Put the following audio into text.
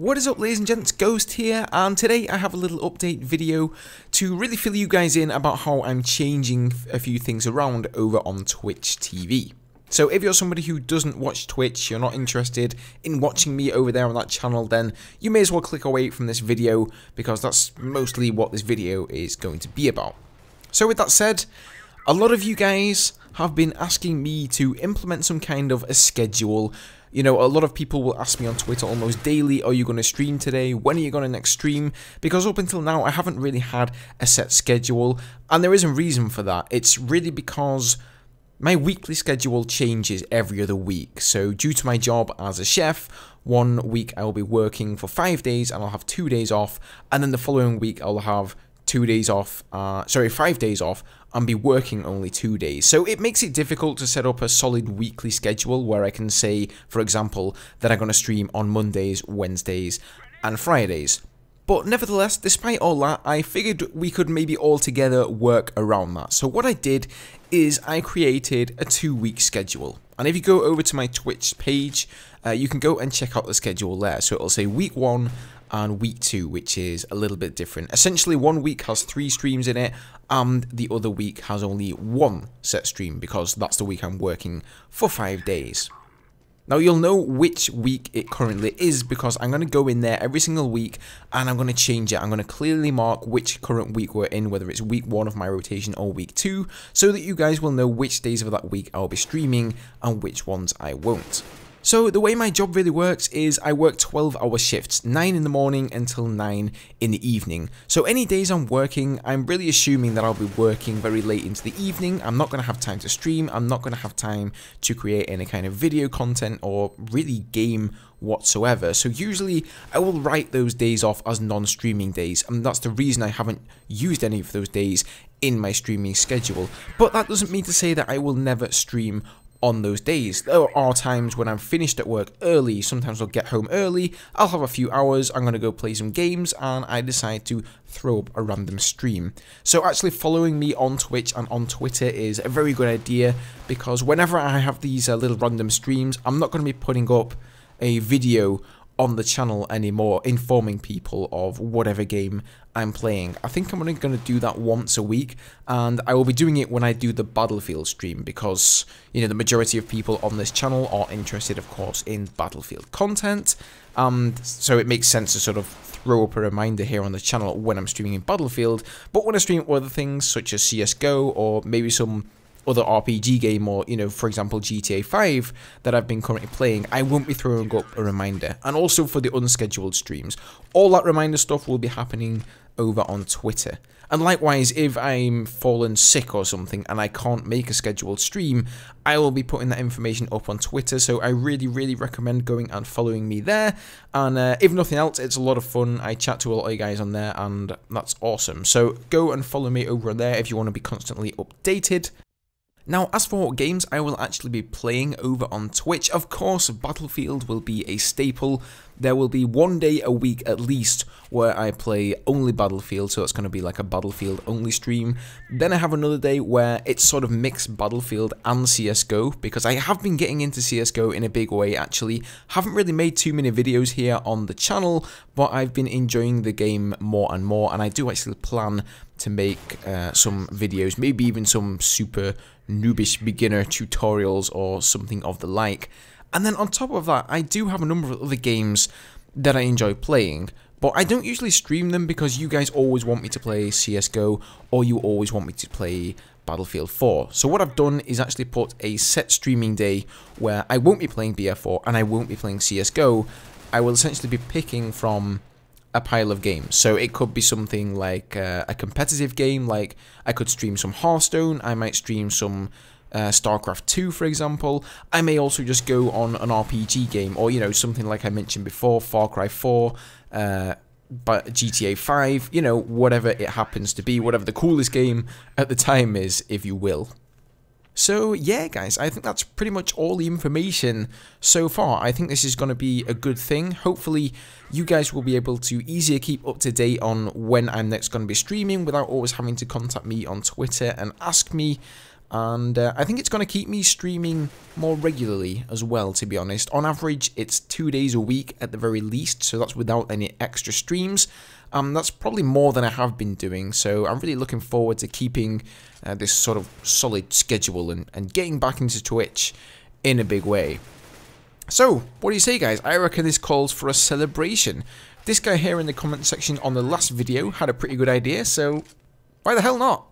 What is up ladies and gents, Ghost here, and today I have a little update video to really fill you guys in about how I'm changing a few things around over on Twitch TV. So if you're somebody who doesn't watch Twitch, you're not interested in watching me over there on that channel, then you may as well click away from this video, because that's mostly what this video is going to be about. So with that said, a lot of you guys have been asking me to implement some kind of a schedule you know, a lot of people will ask me on Twitter almost daily, are you going to stream today? When are you going to next stream? Because up until now, I haven't really had a set schedule, and there is a reason for that. It's really because my weekly schedule changes every other week. So due to my job as a chef, one week I'll be working for five days and I'll have two days off, and then the following week I'll have two days off, uh, sorry, five days off, and be working only two days. So it makes it difficult to set up a solid weekly schedule where I can say, for example, that I'm going to stream on Mondays, Wednesdays, and Fridays. But nevertheless, despite all that, I figured we could maybe all together work around that. So what I did is I created a two-week schedule. And if you go over to my Twitch page, uh, you can go and check out the schedule there. So it'll say week one and week two, which is a little bit different. Essentially, one week has three streams in it, and the other week has only one set stream because that's the week I'm working for five days. Now you'll know which week it currently is because I'm going to go in there every single week and I'm going to change it. I'm going to clearly mark which current week we're in, whether it's week 1 of my rotation or week 2, so that you guys will know which days of that week I'll be streaming and which ones I won't. So the way my job really works is I work 12 hour shifts, 9 in the morning until 9 in the evening. So any days I'm working, I'm really assuming that I'll be working very late into the evening. I'm not going to have time to stream, I'm not going to have time to create any kind of video content or really game whatsoever. So usually I will write those days off as non-streaming days and that's the reason I haven't used any of those days in my streaming schedule. But that doesn't mean to say that I will never stream on those days. There are times when I'm finished at work early, sometimes I'll get home early, I'll have a few hours, I'm going to go play some games, and I decide to throw up a random stream. So actually following me on Twitch and on Twitter is a very good idea, because whenever I have these uh, little random streams, I'm not going to be putting up a video on the channel anymore, informing people of whatever game I'm playing. I think I'm only going to do that once a week, and I will be doing it when I do the Battlefield stream, because, you know, the majority of people on this channel are interested, of course, in Battlefield content, and so it makes sense to sort of throw up a reminder here on the channel when I'm streaming in Battlefield, but when I stream other things, such as CSGO, or maybe some other RPG game or, you know, for example, GTA 5 that I've been currently playing, I won't be throwing up a reminder. And also for the unscheduled streams. All that reminder stuff will be happening over on Twitter. And likewise, if I'm fallen sick or something and I can't make a scheduled stream, I will be putting that information up on Twitter. So I really, really recommend going and following me there. And uh, if nothing else, it's a lot of fun. I chat to a lot of you guys on there, and that's awesome. So go and follow me over there if you want to be constantly updated. Now, as for games I will actually be playing over on Twitch, of course, Battlefield will be a staple. There will be one day a week at least where I play only Battlefield, so it's going to be like a Battlefield only stream. Then I have another day where it's sort of mixed Battlefield and CSGO, because I have been getting into CSGO in a big way actually. Haven't really made too many videos here on the channel, but I've been enjoying the game more and more, and I do actually plan to make uh, some videos, maybe even some super noobish beginner tutorials or something of the like. And then on top of that, I do have a number of other games that I enjoy playing, but I don't usually stream them because you guys always want me to play CSGO or you always want me to play Battlefield 4. So what I've done is actually put a set streaming day where I won't be playing BF4 and I won't be playing CSGO. I will essentially be picking from a pile of games. So it could be something like uh, a competitive game, like I could stream some Hearthstone, I might stream some uh, StarCraft 2, for example. I may also just go on an RPG game, or, you know, something like I mentioned before, Far Cry 4, uh, but GTA 5, you know, whatever it happens to be, whatever the coolest game at the time is, if you will. So yeah guys, I think that's pretty much all the information so far. I think this is going to be a good thing. Hopefully you guys will be able to easier keep up to date on when I'm next going to be streaming without always having to contact me on Twitter and ask me. and uh, I think it's going to keep me streaming more regularly as well, to be honest. On average, it's two days a week at the very least, so that's without any extra streams. Um, that's probably more than I have been doing, so I'm really looking forward to keeping uh, this sort of solid schedule and, and getting back into Twitch in a big way. So, what do you say guys? I reckon this calls for a celebration. This guy here in the comment section on the last video had a pretty good idea, so why the hell not?